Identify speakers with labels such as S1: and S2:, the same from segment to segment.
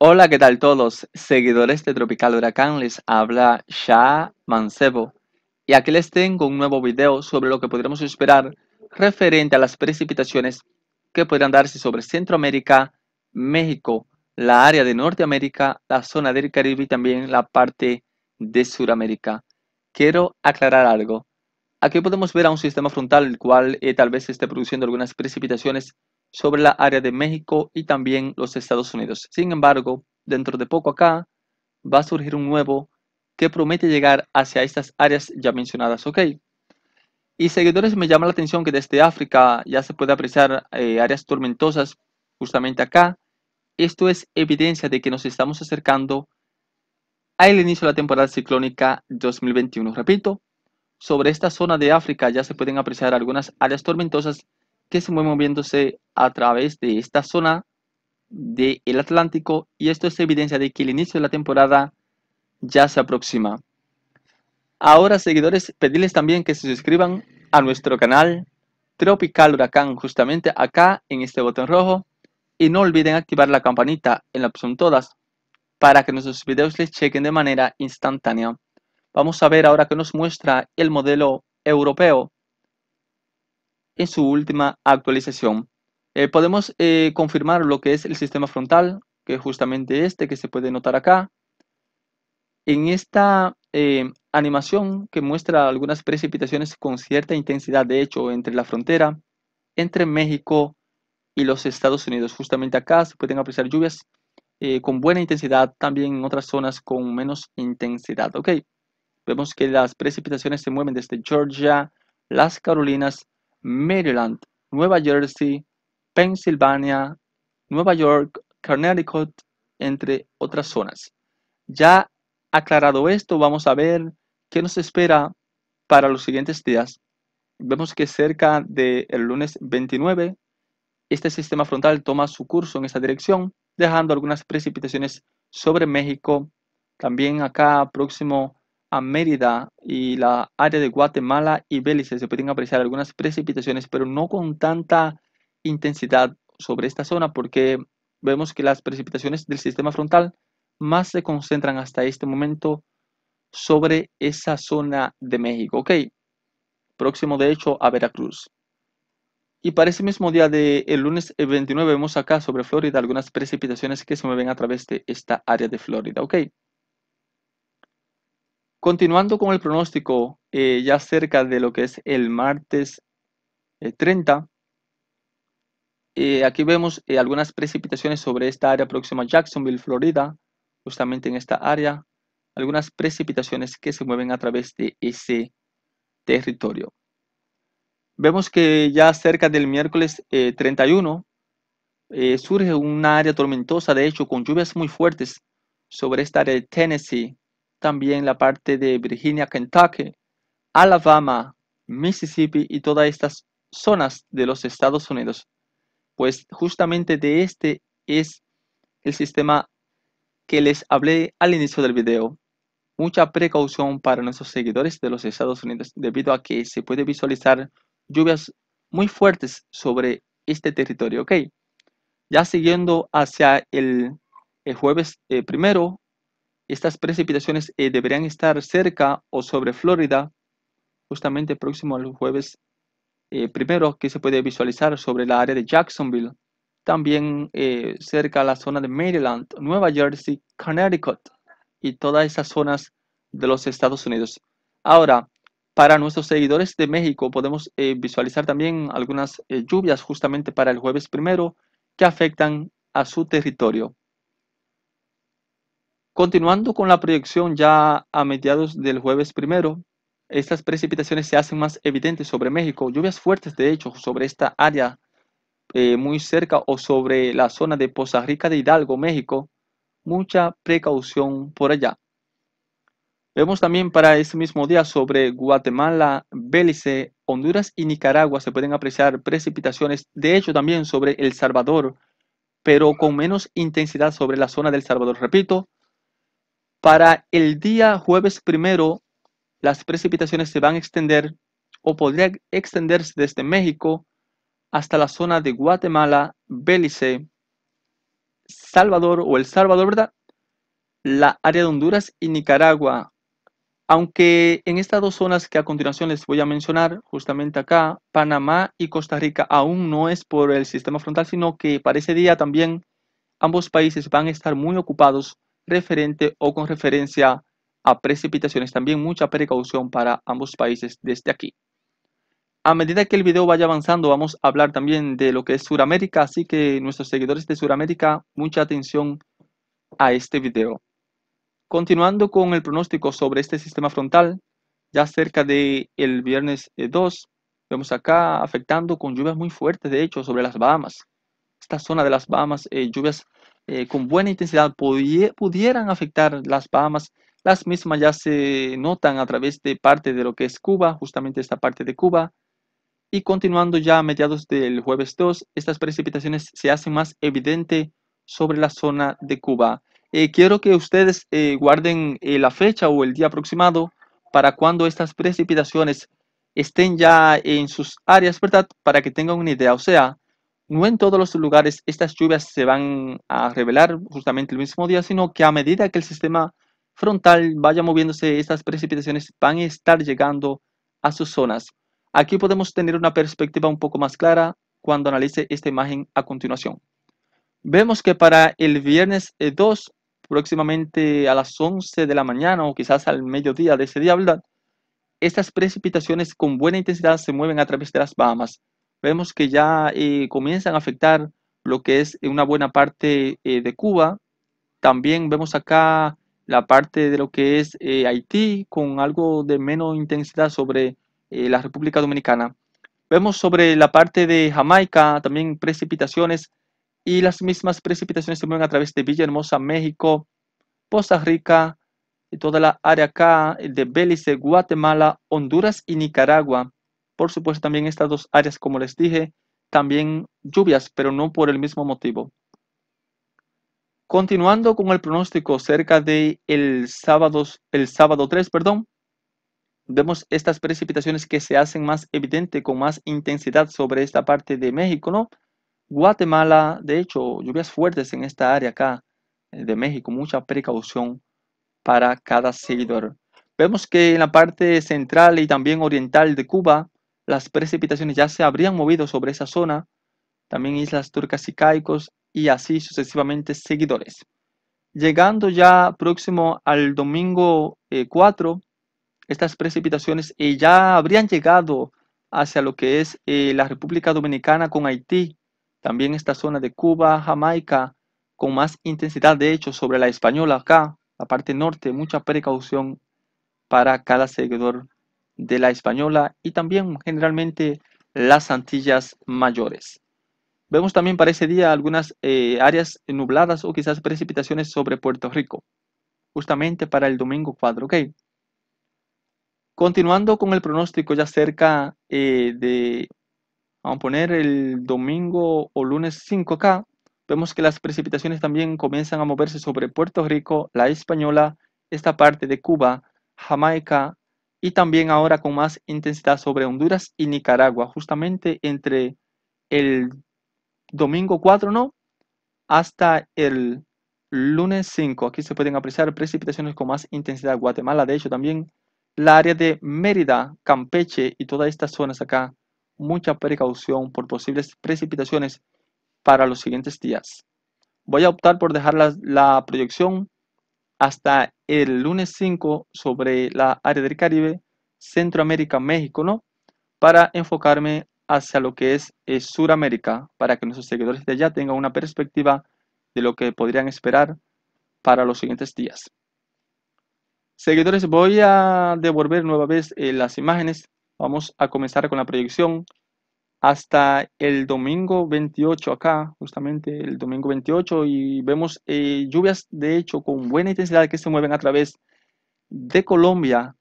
S1: Hola, ¿qué tal todos? Seguidores de Tropical Huracán, les habla Shah Mancebo. Y aquí les tengo un nuevo video sobre lo que podríamos esperar referente a las precipitaciones que podrían darse sobre Centroamérica, México, la área de Norteamérica, la zona del Caribe y también la parte de Sudamérica. Quiero aclarar algo. Aquí podemos ver a un sistema frontal el cual eh, tal vez esté produciendo algunas precipitaciones sobre la área de México y también los Estados Unidos. Sin embargo, dentro de poco acá va a surgir un nuevo que promete llegar hacia estas áreas ya mencionadas, ¿ok? Y seguidores, me llama la atención que desde África ya se puede apreciar eh, áreas tormentosas justamente acá. Esto es evidencia de que nos estamos acercando al inicio de la temporada ciclónica 2021. Repito, sobre esta zona de África ya se pueden apreciar algunas áreas tormentosas que se mueve moviéndose a través de esta zona del Atlántico y esto es evidencia de que el inicio de la temporada ya se aproxima. Ahora, seguidores, pedirles también que se suscriban a nuestro canal Tropical Huracán, justamente acá en este botón rojo. Y no olviden activar la campanita en la opción todas para que nuestros videos les chequen de manera instantánea. Vamos a ver ahora que nos muestra el modelo europeo en su última actualización. Eh, podemos eh, confirmar lo que es el sistema frontal, que es justamente este que se puede notar acá. En esta eh, animación que muestra algunas precipitaciones con cierta intensidad, de hecho, entre la frontera, entre México y los Estados Unidos. Justamente acá se pueden apreciar lluvias con buena intensidad, también en otras zonas con menos intensidad. Ok, vemos que las precipitaciones se mueven desde Georgia, las Carolinas, Maryland, Nueva Jersey, Pennsylvania, Nueva York, Connecticut, entre otras zonas. Ya aclarado esto, vamos a ver qué nos espera para los siguientes días. Vemos que cerca del lunes 29, este sistema frontal toma su curso en esta dirección, dejando algunas precipitaciones sobre México, también acá próximo a Mérida y la área de Guatemala y Belice se pueden apreciar algunas precipitaciones, pero no con tanta intensidad sobre esta zona porque vemos que las precipitaciones del sistema frontal más se concentran hasta este momento sobre esa zona de México, ¿ok? Próximo de hecho a Veracruz. Y para ese mismo día del el lunes 29 vemos acá sobre Florida algunas precipitaciones que se mueven a través de esta área de Florida, ¿ok? Continuando con el pronóstico, eh, ya cerca de lo que es el martes 30, eh, eh, aquí vemos algunas precipitaciones sobre esta área próxima a Jacksonville, Florida, justamente en esta área, algunas precipitaciones que se mueven a través de ese territorio. Vemos que ya cerca del miércoles 31 surge una área tormentosa, de hecho, con lluvias muy fuertes sobre esta área de Tennessee, también la parte de Virginia, Kentucky, Alabama, Mississippi y todas estas zonas de los Estados Unidos. Pues justamente de este es el sistema que les hablé al inicio del video. Mucha precaución para nuestros seguidores de los Estados Unidos debido a que se puede visualizar lluvias muy fuertes sobre este territorio. Ok, ya siguiendo hacia el, jueves eh, primero, estas precipitaciones eh, deberían estar cerca o sobre Florida, justamente próximo al jueves eh, primero que se puede visualizar sobre la área de Jacksonville, también eh, cerca a la zona de Maryland, Nueva Jersey, Connecticut y todas esas zonas de los Estados Unidos. Ahora, para nuestros seguidores de México podemos visualizar también algunas lluvias justamente para el jueves primero que afectan a su territorio. Continuando con la proyección ya a mediados del jueves primero, estas precipitaciones se hacen más evidentes sobre México, lluvias fuertes de hecho sobre esta área eh, muy cerca o sobre la zona de Poza Rica de Hidalgo, México, mucha precaución por allá. Vemos también para ese mismo día sobre Guatemala, Belice, Honduras y Nicaragua se pueden apreciar precipitaciones, de hecho también sobre El Salvador, pero con menos intensidad sobre la zona del Salvador. Repito, para el día jueves primero, las precipitaciones se van a extender o podrían extenderse desde México hasta la zona de Guatemala, Belice, Salvador o El Salvador, ¿verdad? La área de Honduras y Nicaragua. Aunque en estas dos zonas que a continuación les voy a mencionar, justamente acá, Panamá y Costa Rica aún no es por el sistema frontal, sino que para ese día también ambos países van a estar muy ocupados referente o con referencia a precipitaciones. También mucha precaución para ambos países desde aquí. A medida que el video vaya avanzando, vamos a hablar también de lo que es Sudamérica, así que nuestros seguidores de Sudamérica, mucha atención a este video. Continuando con el pronóstico sobre este sistema frontal, ya cerca del el viernes 2, eh, vemos acá afectando con lluvias muy fuertes, de hecho, sobre las Bahamas. Esta zona de las Bahamas, eh, lluvias eh, con buena intensidad pudieran afectar las Bahamas. Las mismas ya se notan a través de parte de lo que es Cuba, justamente esta parte de Cuba. Y continuando ya a mediados del jueves 2, estas precipitaciones se hacen más evidente sobre la zona de Cuba. Eh, quiero que ustedes eh, guarden la fecha o el día aproximado para cuando estas precipitaciones estén ya en sus áreas, ¿verdad? Para que tengan una idea. O sea, no en todos los lugares estas lluvias se van a revelar justamente el mismo día, sino que a medida que el sistema frontal vaya moviéndose, estas precipitaciones van a estar llegando a sus zonas. Aquí podemos tener una perspectiva un poco más clara cuando analice esta imagen a continuación. Vemos que para el viernes 2 próximamente a las 11 de la mañana o quizás al mediodía de ese día, ¿verdad? Estas precipitaciones con buena intensidad se mueven a través de las Bahamas. Vemos que ya eh, comienzan a afectar lo que es una buena parte eh, de Cuba. También vemos acá la parte de lo que es eh, Haití con algo de menos intensidad sobre la República Dominicana. Vemos sobre la parte de Jamaica también precipitaciones y las mismas precipitaciones se mueven a través de Villahermosa, México, Costa Rica, y toda la área acá de Belice, Guatemala, Honduras y Nicaragua. Por supuesto, también estas dos áreas, como les dije, también lluvias, pero no por el mismo motivo. Continuando con el pronóstico cerca de el sábado, el sábado 3, perdón, vemos estas precipitaciones que se hacen más evidente con más intensidad sobre esta parte de México, ¿no? Guatemala, de hecho, lluvias fuertes en esta área acá eh, de México, mucha precaución para cada seguidor. Vemos que en la parte central y también oriental de Cuba, las precipitaciones ya se habrían movido sobre esa zona, también islas turcas y caicos y así sucesivamente seguidores. Llegando ya próximo al domingo 4, eh, estas precipitaciones eh, ya habrían llegado hacia lo que es la República Dominicana con Haití también esta zona de Cuba, Jamaica, con más intensidad, de hecho, sobre la española acá, la parte norte, mucha precaución para cada seguidor de la española y también generalmente las Antillas mayores. Vemos también para ese día algunas eh, áreas nubladas o quizás precipitaciones sobre Puerto Rico, justamente para el domingo 4, ¿ok? Continuando con el pronóstico ya cerca eh, de Vamos a poner el domingo o lunes 5 acá. Vemos que las precipitaciones también comienzan a moverse sobre Puerto Rico, la Española, esta parte de Cuba, Jamaica y también ahora con más intensidad sobre Honduras y Nicaragua, justamente entre el domingo 4, ¿no? Hasta el lunes 5. Aquí se pueden apreciar precipitaciones con más intensidad. Guatemala, de hecho, también la área de Mérida, Campeche y todas estas zonas acá mucha precaución por posibles precipitaciones para los siguientes días. Voy a optar por dejar la, proyección hasta el lunes 5 sobre la área del Caribe, Centroamérica, México, ¿no? Para enfocarme hacia lo que es eh, Suramérica, para que nuestros seguidores de allá tengan una perspectiva de lo que podrían esperar para los siguientes días. Seguidores, voy a devolver nueva vez eh, las imágenes Vamos a comenzar con la proyección hasta el domingo 28 acá, justamente el domingo 28 y vemos eh, lluvias de hecho con buena intensidad que se mueven a través de Colombia,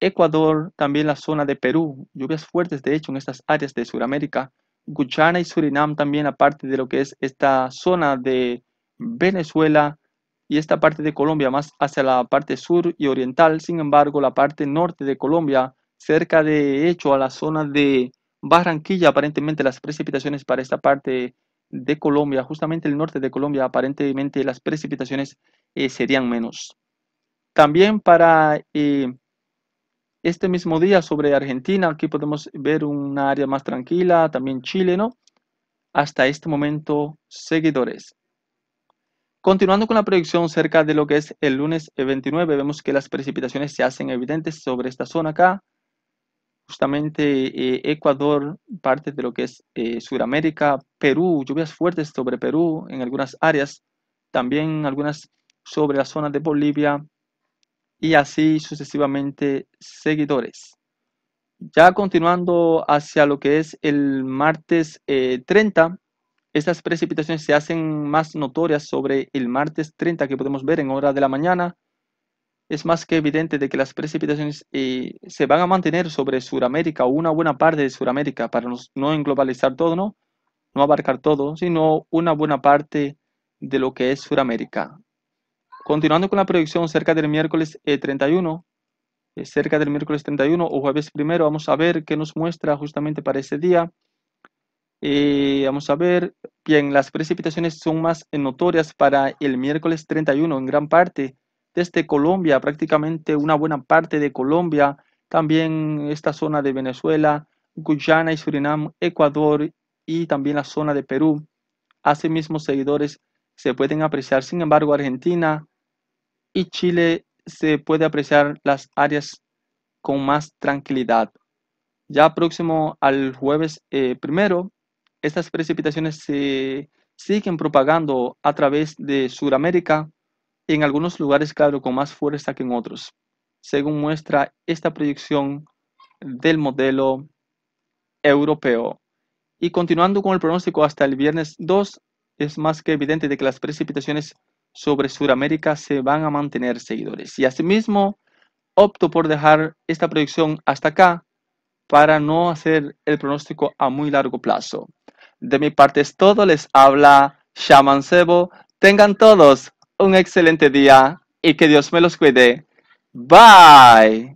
S1: Ecuador, también la zona de Perú, lluvias fuertes de hecho en estas áreas de Sudamérica, Guyana y Surinam también aparte de lo que es esta zona de Venezuela y esta parte de Colombia más hacia la parte sur y oriental, sin embargo la parte norte de Colombia cerca de hecho a la zona de Barranquilla, aparentemente las precipitaciones para esta parte de Colombia, justamente el norte de Colombia, aparentemente las precipitaciones eh, serían menos. También para eh, este mismo día sobre Argentina, aquí podemos ver un área más tranquila, también Chile, ¿no? Hasta este momento, seguidores. Continuando con la proyección cerca de lo que es el lunes 29, vemos que las precipitaciones se hacen evidentes sobre esta zona acá. Justamente eh, Ecuador, parte de lo que es eh, Sudamérica, Perú, lluvias fuertes sobre Perú en algunas áreas, también algunas sobre la zona de Bolivia, y así sucesivamente seguidores. Ya continuando hacia lo que es el martes 30, eh, estas precipitaciones se hacen más notorias sobre el martes 30 que podemos ver en hora de la mañana. Es más que evidente de que las precipitaciones eh, se van a mantener sobre Sudamérica o una buena parte de Sudamérica para no englobalizar todo, ¿no? No abarcar todo, sino una buena parte de lo que es Sudamérica. Continuando con la proyección cerca del miércoles 31, eh, eh, cerca del miércoles 31 o jueves primero, vamos a ver qué nos muestra justamente para ese día. Eh, vamos a ver, bien, las precipitaciones son más notorias para el miércoles 31 en gran parte desde Colombia, prácticamente una buena parte de Colombia, también esta zona de Venezuela, Guyana y Surinam, Ecuador y también la zona de Perú. Asimismo, seguidores se pueden apreciar, sin embargo, Argentina, y Chile se puede apreciar las áreas con más tranquilidad. Ya próximo al jueves eh, primero, estas precipitaciones se siguen propagando a través de Sudamérica, en algunos lugares, claro, con más fuerza que en otros, según muestra esta proyección del modelo europeo. Y continuando con el pronóstico hasta el viernes 2, es más que evidente de que las precipitaciones sobre Sudamérica se van a mantener seguidores. Y asimismo, opto por dejar esta proyección hasta acá para no hacer el pronóstico a muy largo plazo. De mi parte es todo, les habla Shaman Sebo. Tengan todos un excelente día y que Dios me los cuide. Bye.